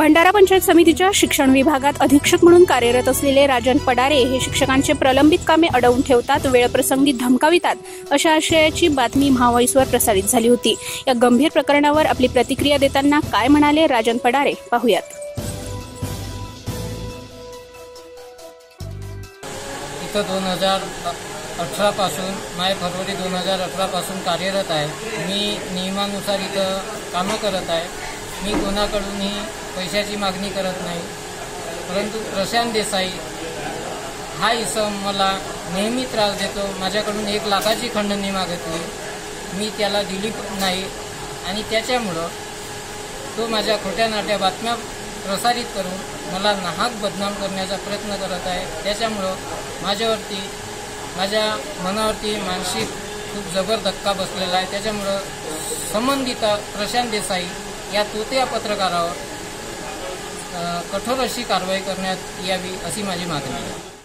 भंडारा पंचायत समितीच्या शिक्षण विभागात अधीक्षक म्हणून कार्यरत असलेले राजन पडारे हे शिक्षकांचे प्रलंबित कामे अडवून ठेवतात वेळप्रसंगी धमकावितात अशा आशयाची बातमी महावाईसवर प्रसारित झाली होती. या गंभीर प्रकरणावर आपली प्रतिक्रिया देताना काय म्हणाले राजन पडारे? पाहूयात. इथं दोन हजार अठरापासून माय फरवरी दोन हजार अठरापासून कार्यरत आहे. मी नियमानुसार इथं कामं करत आहे. मी कोणाकडूनही पैशाची मागणी करत नाही. परंतु प्रशांत देसाई हा इसम मला नेहमी त्रास देतो. माझ्याकडून एक लाखाची खंडणी मागितली. मी त्याला दिली नाही आणि त्याच्यामुळं तो माझ्या खोट्या नाट्या बातम्या प्रसारित करून मला नाहक बदनाम करण्याचा प्रयत्न करत आहे. त्याच्यामुळं माझ्यावरती माझ्या मनावरती मानसिक खूप जबर धक्का बसलेला आहे. त्याच्यामुळं संबंधित प्रशांत देसाई या तोत्या पत्रकारावर कठोर अशी कारवाई करण्यात यावी अशी माझी मागणी आहे.